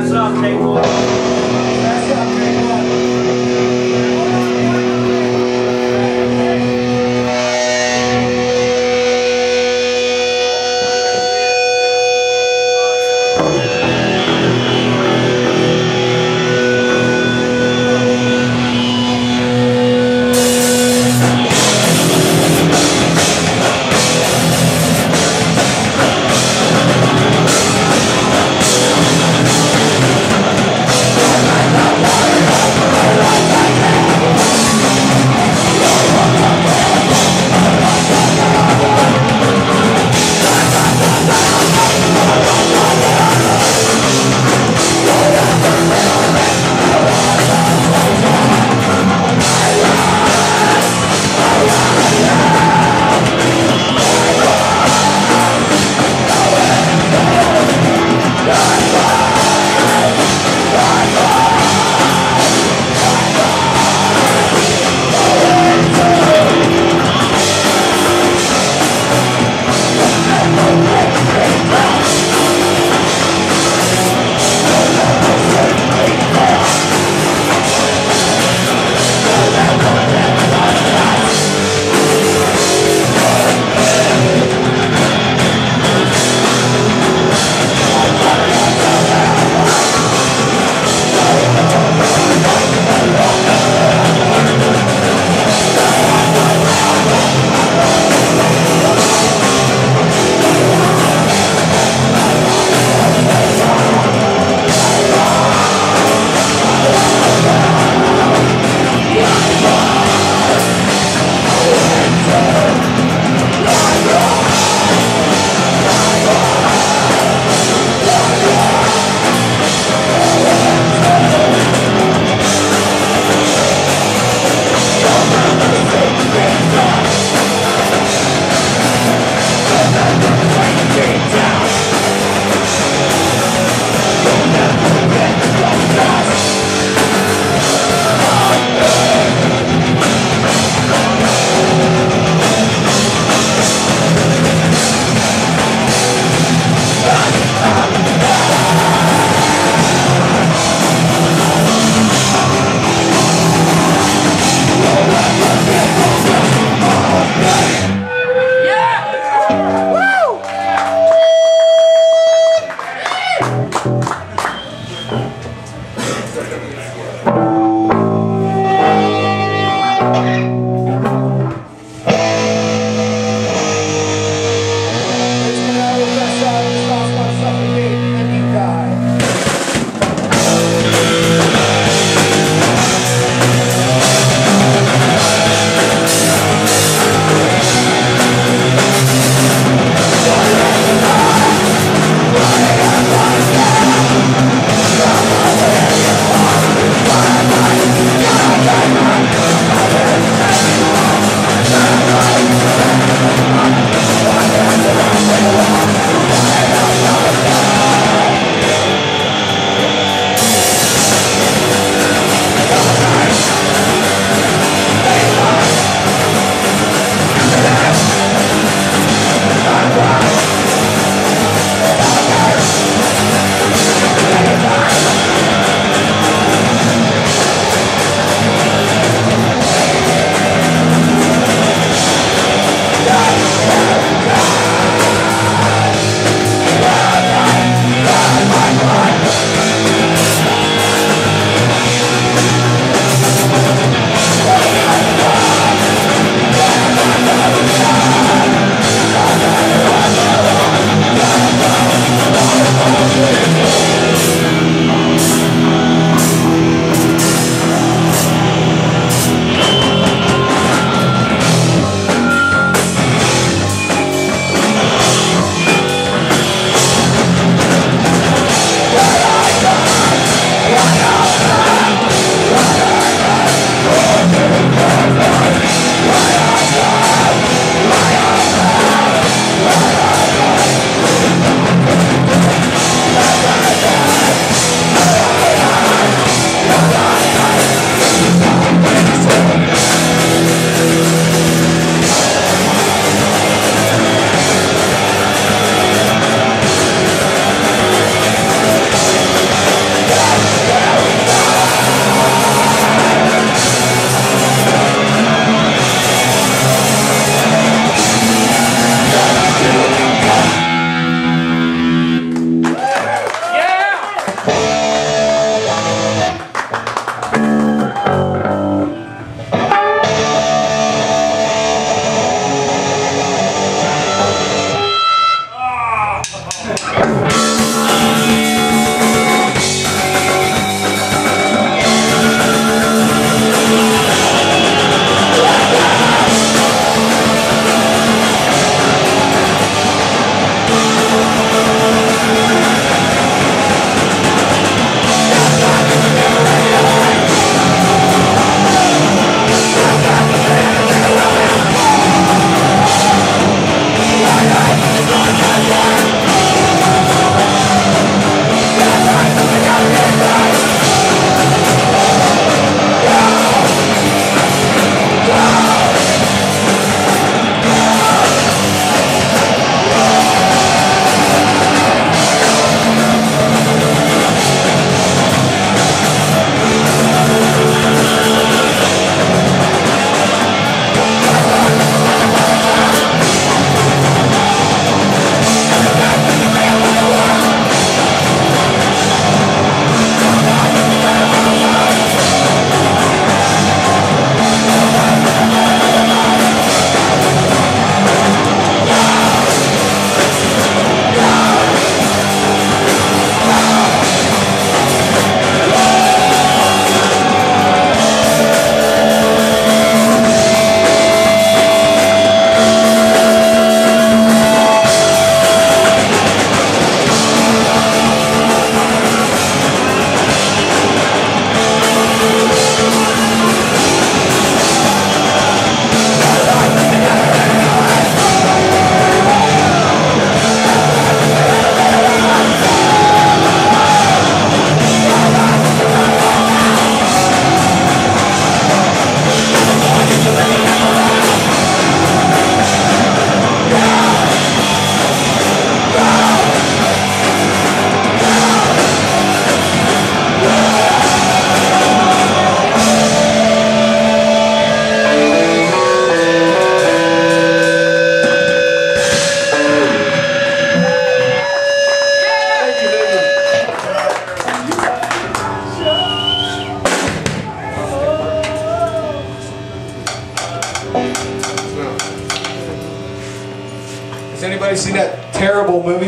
hands up, take one.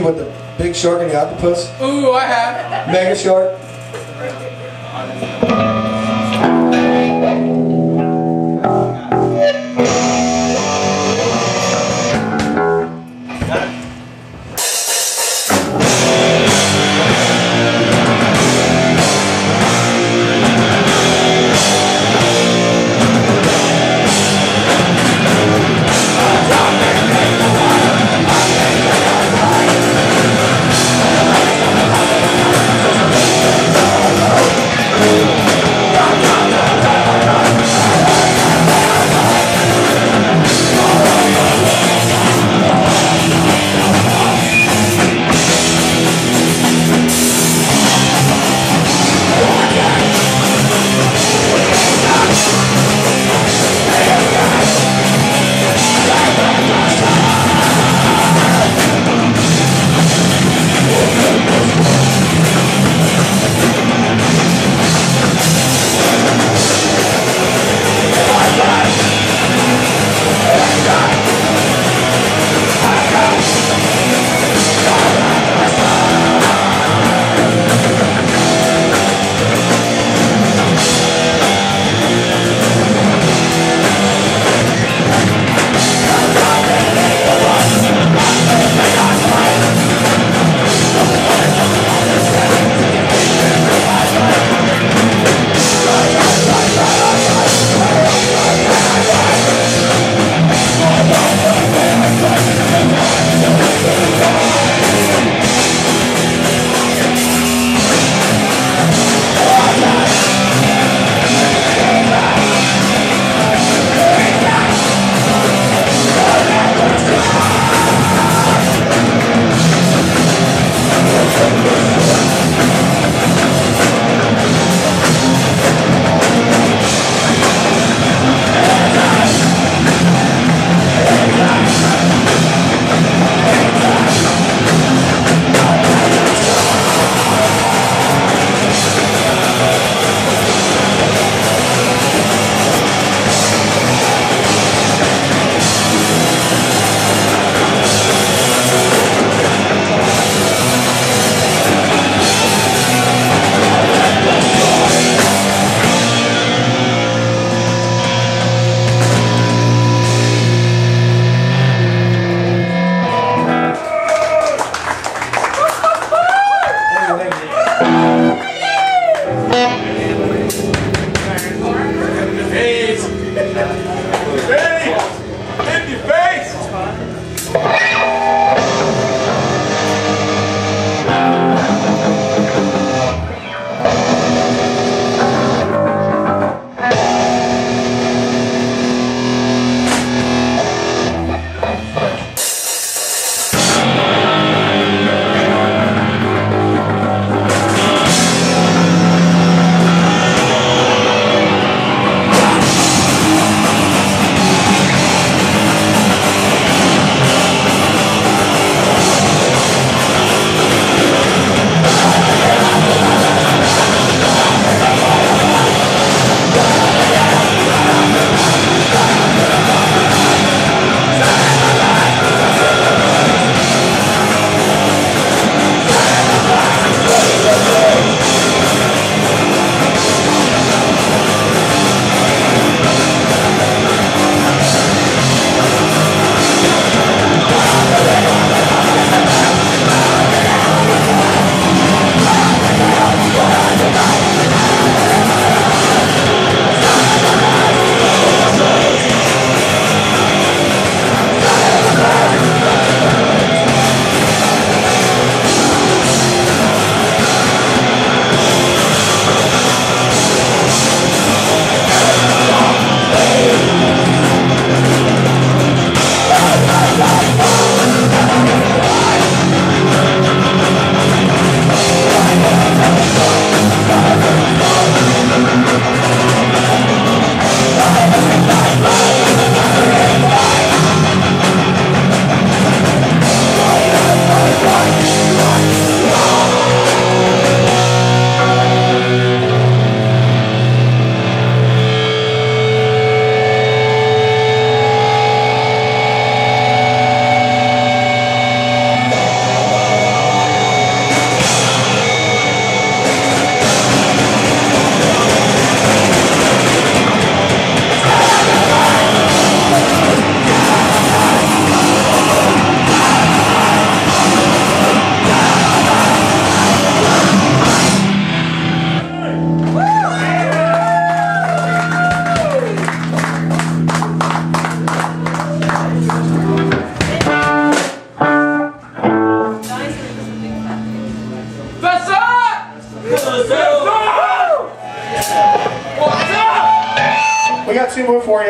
With the big shark and the octopus? Ooh, I have. Mega shark?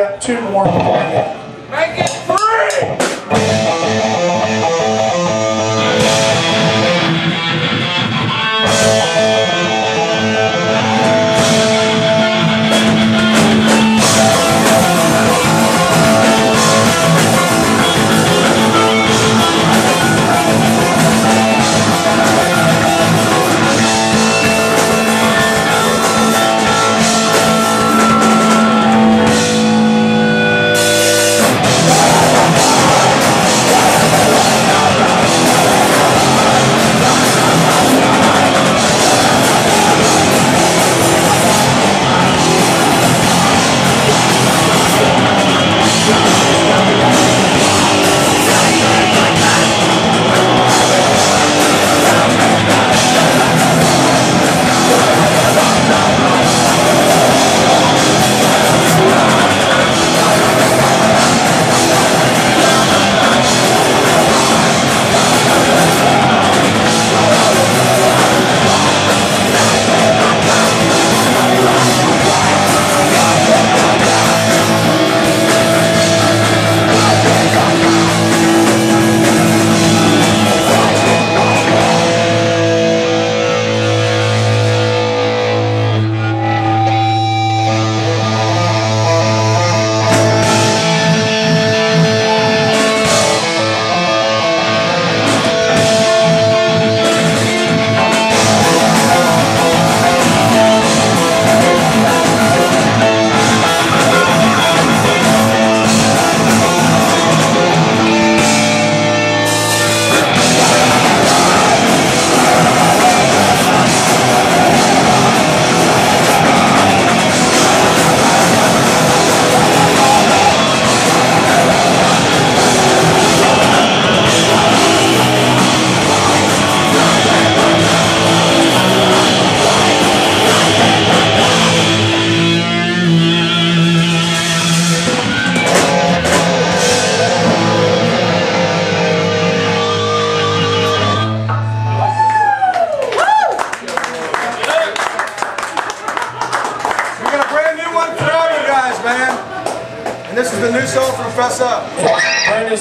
got two more.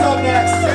up next.